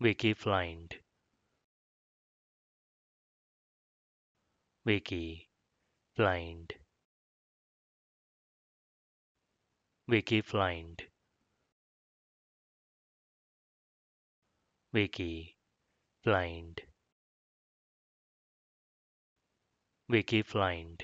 Vicky, blind Vicky, blind Vicky, blind Vicky, blind Vicky, blind